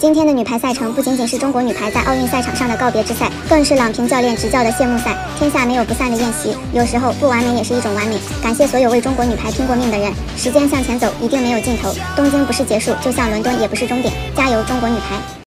今天的女排赛程不仅仅是中国女排在奥运赛场上的告别之赛更是郎平教练执教的谢幕赛。天下没有不散的宴席有时候不完美也是一种完美。感谢所有为中国女排拼过命的人时间向前走一定没有尽头。东京不是结束就像伦敦也不是终点。加油中国女排。